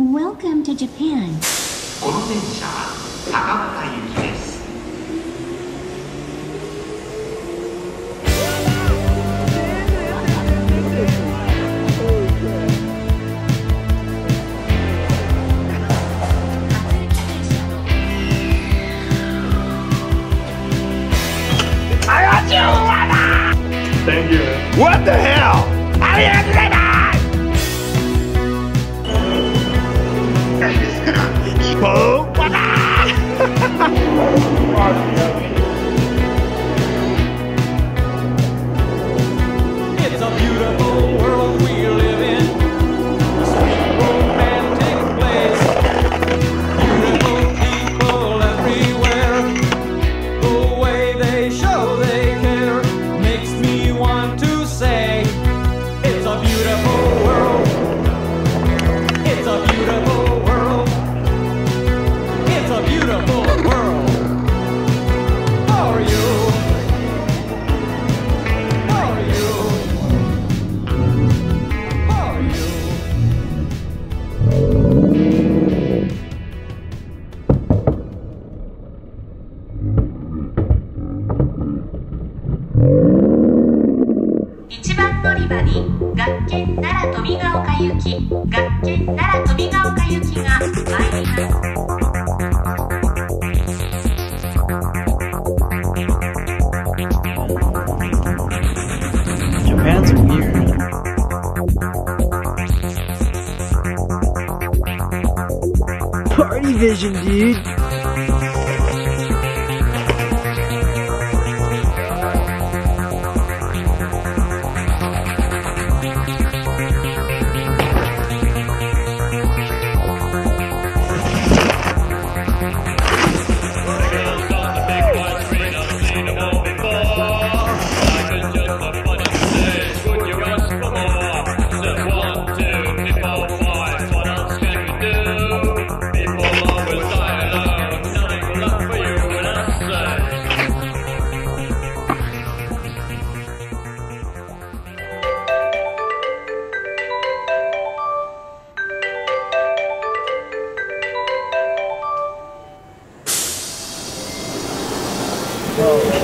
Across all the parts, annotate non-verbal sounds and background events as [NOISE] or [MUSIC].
Welcome to Japan. この電車は高岡行きです。 Thank you. What the hell? ありがとうございます Pope. 一番乗り場に学研奈良富ヶ丘行き学研奈良富ヶ丘行きが参ります。 Japan's weird. Party vision, dude. What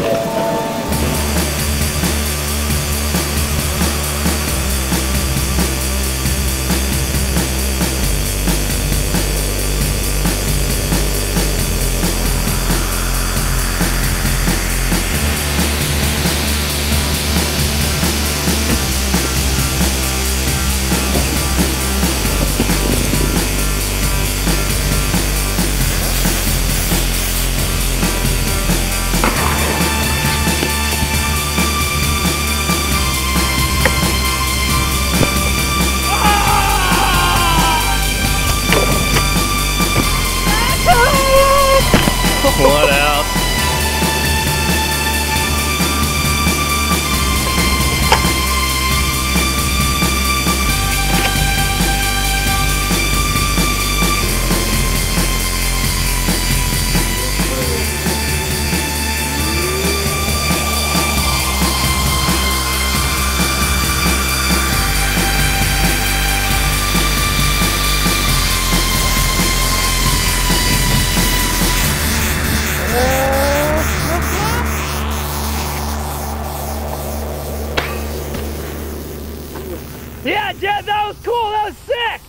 Yeah, Jed, that was cool. That was sick.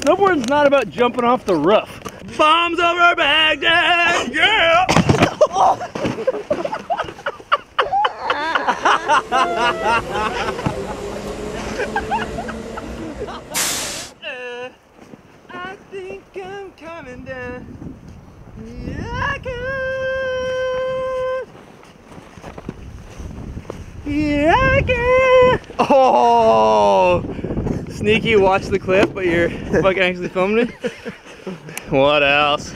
Snowboarding's not about jumping off the roof. Bombs over Baghdad, [LAUGHS] yeah. Uh, I think I'm coming down. Yeah, I can. Yeah, I can. Oh, sneaky! Watch the clip, but you're [LAUGHS] fucking actually filming it. What else?